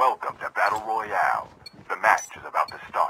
Welcome to Battle Royale. The match is about to start.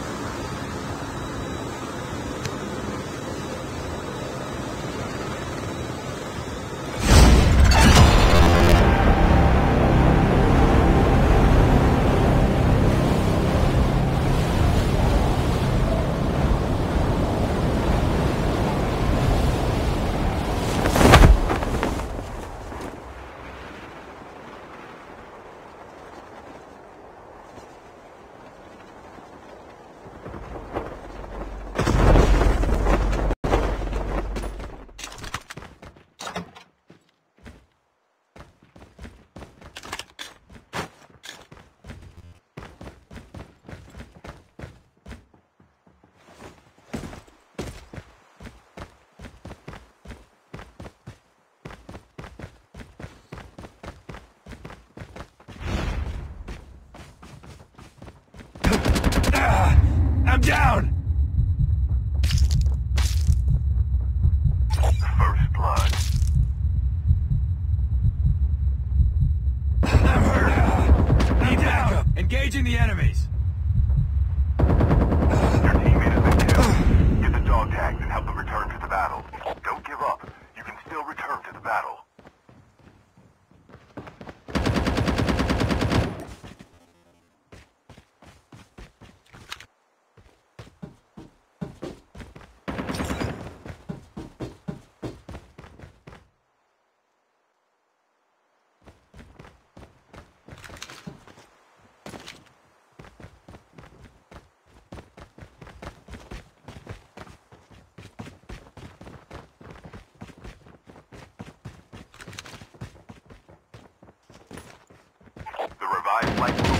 Down! First blood. Down! Engaging the enemies! Flight will